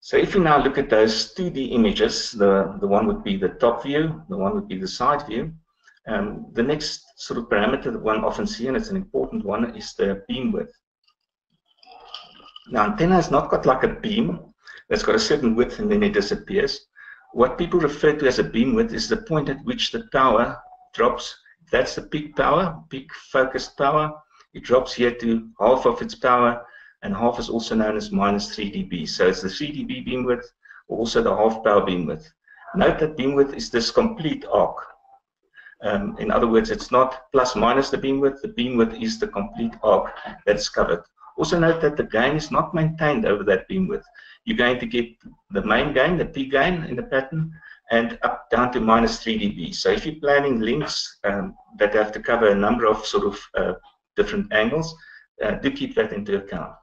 So if we now look at those 2D images, the, the one would be the top view, the one would be the side view. Um, the next sort of parameter that one often sees, and it's an important one, is the beam width. Now, antenna has not got like a beam that's got a certain width and then it disappears. What people refer to as a beam width is the point at which the power drops. That's the peak power, peak focused power. It drops here to half of its power, and half is also known as minus 3 dB. So it's the 3 dB beam width, also the half power beam width. Note that beam width is this complete arc. Um, in other words, it's not plus minus the beam width. The beam width is the complete arc that's covered. Also note that the gain is not maintained over that beam width. You're going to get the main gain, the peak gain in the pattern, and up down to minus 3 dB. So if you're planning links um, that have to cover a number of sort of uh, different angles, uh, do keep that into account.